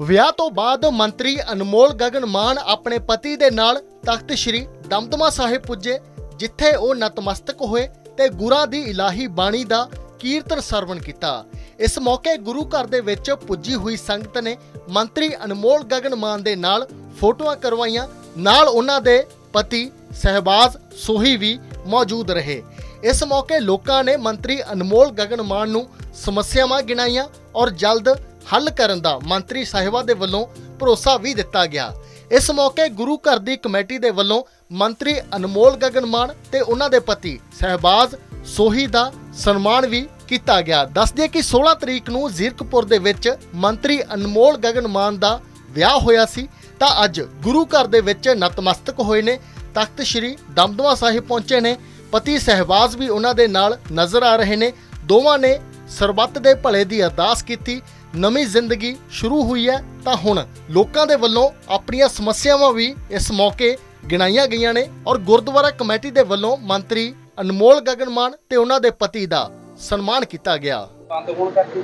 ਵਿਆਹ ਤੋਂ ਬਾਅਦ ਮੰਤਰੀ ਅਨਮੋਲ ਗਗਨ ਮਾਨ ਆਪਣੇ ਪਤੀ ਦੇ ਨਾਲ ਤਖਤ ਸ੍ਰੀ ਦਮਦਮਾ ਸਾਹਿਬ ਪੁੱਜੇ, ਜਿੱਥੇ ਉਹ ਨਤਮਸਤਕ ਹੋਏ ਤੇ ਗੁਰਾਂ ਦੀ ਇਲਾਹੀ ਬਾਣੀ ਦਾ ਕੀਰਤਨ ਸਰਵਣ ਕੀਤਾ। ਇਸ ਮੌਕੇ ਗੁਰੂ ਘਰ ਦੇ ਵਿੱਚ ਪੁੱਜੀ ਹੋਈ ਸੰਗਤ ਨੇ ਮੰਤਰੀ ਅਨਮੋਲ ਗਗਨ ਮਾਨ ਦੇ ਨਾਲ ਫੋਟੋਆਂ ਕਰਵਾਈਆਂ ਨਾਲ ਉਹਨਾਂ ਦੇ ਪਤੀ ਸਹਿਬਾਜ਼ ਸੋਹੀ ਵੀ ਮੌਜੂਦ ਰਹੇ। ਇਸ ਮੌਕੇ ਲੋਕਾਂ ਨੇ ਮੰਤਰੀ ਅਨਮੋਲ ਗਗਨ ਮਾਨ ਨੂੰ ਸਮੱਸਿਆਵਾਂ ਗਿਣਾਈਆਂ ਔਰ ਜਲਦ ਹੱਲ ਕਰਨ ਦਾ ਮੰਤਰੀ ਸਾਹਿਬਾ ਦੇ ਵੱਲੋਂ ਭਰੋਸਾ ਵੀ ਦਿੱਤਾ ਗਿਆ। ਇਸ ਮੌਕੇ ਗੁਰੂ ਘਰ ਦੀ ਕਮੇਟੀ ਦੇ ਵੱਲੋਂ ਮੰਤਰੀ ਅਨਮੋਲ ਗਗਨ ਮਾਨ ਤੇ ਉਹਨਾਂ ਦੇ ਪਤੀ ਸਹਿਬਾਜ਼ ਸੋਹੀ ਦਾ ਸਨਮਾਨ ਵੀ ਕੀਤਾ ਗਿਆ। ਦੱਸਦੇ ਕਿ 16 ਤਰੀਕ ਨੂੰ ਜ਼ੀਰਕਪੁਰ ਦੇ ਵਿੱਚ ਮੰਤਰੀ ਅਨਮੋਲ ਗਗਨ ਮਾਨ ਦਾ ਵਿਆਹ ਹੋਇਆ ਸੀ। ਤਾਂ ਅੱਜ ਗੁਰੂ ਘਰ ਦੇ ਵਿੱਚ ਨਤਮਸਤਕ ਹੋਏ ਨੇ। ਤਖਤ ਸ੍ਰੀ ਦਮਦਮਾ ਸਾਹਿਬ ਪਹੁੰਚੇ ਨੇ। ਪਤੀ ਸਹਿਬਾਜ਼ ਵੀ ਉਹਨਾਂ ਦੇ ਨਾਲ ਨਜ਼ਰ ਆ ਰਹੇ ਨੇ। ਦੋਵਾਂ ਨੇ ਸਰਬੱਤ ਦੇ ਭਲੇ ਦੀ ਅਰਦਾਸ ਕੀਤੀ। ਨਵੀਂ ਜ਼ਿੰਦਗੀ ਸ਼ੁਰੂ ਹੋਈ ਹੈ ਤਾਂ ਹੁਣ ਲੋਕਾਂ ਦੇ ਵੱਲੋਂ ਆਪਣੀਆਂ ਸਮੱਸਿਆਵਾਂ ਵੀ ਇਸ ਮੌਕੇ ਗਿਣਾਈਆਂ ਗਈਆਂ ਨੇ ਔਰ ਗੁਰਦੁਆਰਾ ਕਮੇਟੀ ਦੇ ਵੱਲੋਂ ਮੰਤਰੀ ਅਨਮੋਲ ਗਗਨ ਮਾਨ ਤੇ ਉਹਨਾਂ ਦੇ ਪਤੀ ਦਾ ਸਨਮਾਨ ਕੀਤਾ ਗਿਆ। ਬੰਦ ਹੋਣ ਕਰਕੇ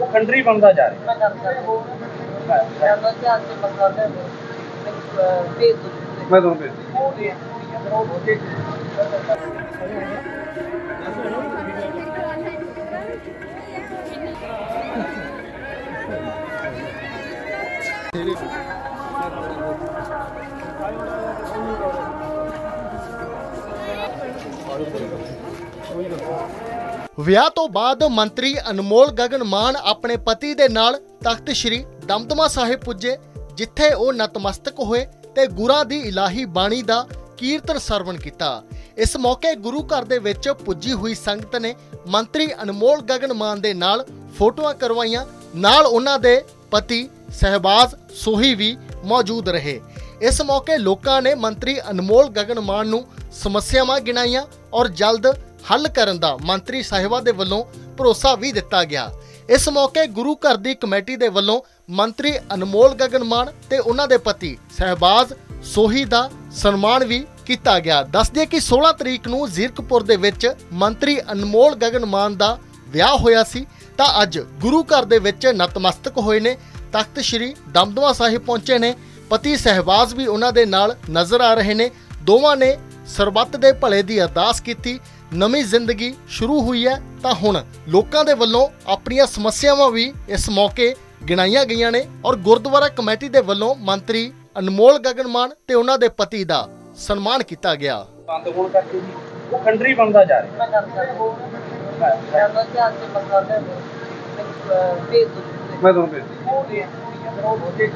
ਉਹ ਕੰਟਰੀ ਬਣਦਾ ਜਾ ਰਿਹਾ। ਮੈਂ ਤੁਹਾਨੂੰ ਭੇਜ ਵਿਆਹ ਤੋਂ ਬਾਅਦ ਮੰਤਰੀ ਅਨਮੋਲ ਗਗਨ ਮਾਨ ਆਪਣੇ ਪਤੀ ਦੇ ਨਾਲ ਤਖਤ ਸ੍ਰੀ ਦਮਦਮਾ ਸਾਹਿਬ ਪੁੱਜੇ, ਜਿੱਥੇ ਉਹ ਨਤਮਸਤਕ ਹੋਏ ਤੇ ਗੁਰਾਂ ਦੀ ਇਲਾਹੀ ਬਾਣੀ ਦਾ ਕੀਰਤਨ ਸਰਵਣ ਕੀਤਾ। ਇਸ ਮੌਕੇ ਗੁਰੂ ਘਰ ਦੇ ਵਿੱਚ ਪੁੱਜੀ ਹੋਈ ਸੰਗਤ ਨੇ ਮੰਤਰੀ ਅਨਮੋਲ ਗਗਨ ਮਾਨ ਦੇ ਨਾਲ ਫੋਟੋਆਂ ਕਰਵਾਈਆਂ। ਨਾਲ ਉਹਨਾਂ ਦੇ ਪਤੀ ਸਹਿਬਾਜ਼ ਸੋਹੀ ਵੀ ਮੌਜੂਦ ਰਹੇ। ਇਸ ਮੌਕੇ ਲੋਕਾਂ ਨੇ ਮੰਤਰੀ ਅਨਮੋਲ ਗਗਨ ਮਾਨ ਨੂੰ ਸਮੱਸਿਆਵਾਂ ਗਿਣਾਈਆਂ ਔਰ ਜਲਦ ਹੱਲ ਕਰਨ ਦਾ ਮੰਤਰੀ ਸਾਹਿਬਾ ਦੇ ਵੱਲੋਂ ਭਰੋਸਾ ਵੀ ਦਿੱਤਾ ਗਿਆ। ਇਸ ਮੌਕੇ ਗੁਰੂ ਘਰ ਦੀ ਕਮੇਟੀ ਦੇ ਵੱਲੋਂ ਮੰਤਰੀ ਅਨਮੋਲ ਗਗਨ ਮਾਨ ਤੇ ਉਹਨਾਂ ਦੇ ਪਤੀ ਸਹਿਬਾਜ਼ ਸੋਹੀ ਦਾ ਸਨਮਾਨ ਵੀ ਕੀਤਾ ਗਿਆ। ਦੱਸਦੇ ਕਿ 16 ਤਰੀਕ ਨੂੰ ਜ਼ੀਰਕਪੁਰ ਦੇ ਵਿੱਚ ਮੰਤਰੀ ਅਨਮੋਲ ਗਗਨ ਮਾਨ ਦਾ ਵਿਆਹ ਹੋਇਆ ਸੀ, ਤਾਂ ਅੱਜ ਗੁਰੂ ਘਰ ਦੇ ਵਿੱਚ ਨਤਮਸਤਕ ਹੋਏ ਨੇ। ਤਖਤ ਸ੍ਰੀ ਦਮਦਮਾ ਸਾਹਿਬ ਪਹੁੰਚੇ ਨੇ। ਪਤੀ ਸਹਿਬਾਜ਼ ਵੀ ਉਹਨਾਂ ਦੇ ਨਾਲ ਨਜ਼ਰ ਆ ਰਹੇ ਨੇ। ਦੋਵਾਂ ਨੇ ਸਰਬੱਤ ਦੇ ਭਲੇ ਦੀ ਅਰਦਾਸ ਕੀਤੀ। ਨਵੀਂ ਜ਼ਿੰਦਗੀ ਸ਼ੁਰੂ ਹੋਈ ਹੈ, ਤਾਂ ਹੁਣ ਲੋਕਾਂ ਦੇ ਵੱਲੋਂ ਆਪਣੀਆਂ ਸਮੱਸਿਆਵਾਂ ਵੀ ਇਸ ਮੌਕੇ ਗਿਣਾਈਆਂ ਗਈਆਂ ਨੇ ਔਰ ਗੁਰਦੁਆਰਾ ਕਮੇਟੀ ਦੇ ਵੱਲੋਂ ਮੰਤਰੀ ਅਨਮੋਲ ਗਗਨ ਮਾਨ ਤੇ ਉਹਨਾਂ ਦੇ ਪਤੀ ਦਾ ਸਨਮਾਨ ਕੀਤਾ ਗਿਆ। ਬੰਦ ਹੋਣ ਕਰਕੇ ਜੀ ਉਹ ਕੰਟਰੀ ਬਣਦਾ ਜਾ ਰਿਹਾ। ਮੈਂ ਕਰਦਾ ਮੈਂ ਚਾਹ ਕੇ ਮਸਾਲੇ ਨੂੰ ਭੇਜ ਦੂੰ ਮੈਂ ਤੁਹਾਨੂੰ ਭੇਜ ਹੋ ਗਿਆ ਉਹ ਹੋਤੇ